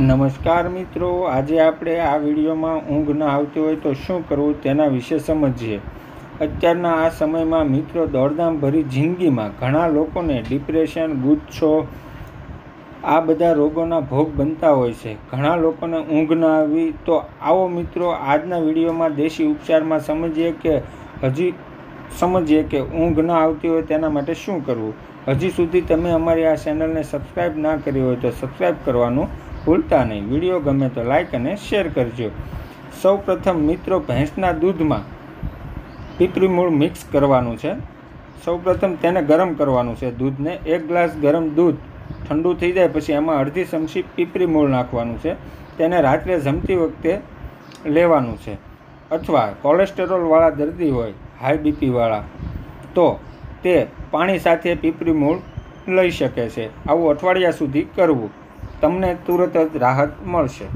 નમસ્કાર મિત્રો, આજે આપણે આ વિડીયોમાં ઊંઘ ન આવતી હોય તો શું કરવું તેના વિશે સમજીએ. અત્યારના આ સમયમાં મિત્રો દોડધામ ભરી જિંદગીમાં ઘણા લોકોને ડિપ્રેશન ગુચ્છો આ બધા રોગોના ભોગ બનતા હોય છે. ઘણા લોકોને ઊંઘ ન આવી તો આવો મિત્રો, આજના વિડીયોમાં દેશી ઉપચારમાં સમજીએ કે હજી સમજીએ કે ઊંઘ ન આવતી હોય તેના માટે શું કરવું. હજી સુધી તમે અમારી આ ચેનલને સબસ્ક્રાઈબ ના કરી હોય તો સબસ્ક્રાઈબ કરવાનું ભૂલતા નહીં. વીડિયો ગમે તો લાઇક અને શેર કરજો. સૌ પ્રથમ મિત્રો ભેંસના દૂધમાં પીપરી મૂળ મિક્સ કરવાનું છે. સૌ પ્રથમ તેને ગરમ કરવાનું છે દૂધને. એક ગ્લાસ ગરમ દૂધ ઠંડુ થઈ જાય પછી એમાં અડધી ચમચી પીપરી મૂળ નાખવાનું છે. તેને રાત્રે જમતી વખતે લેવાનું છે. અથવા કોલેસ્ટેરોલવાળા દર્દી હોય હાઈ બીપીવાળા તો તે પાણી સાથે પીપરી મૂળ લઈ શકે છે. આવું અઠવાડિયા સુધી કરવું. તમને તુરત જ રાહત મળશે.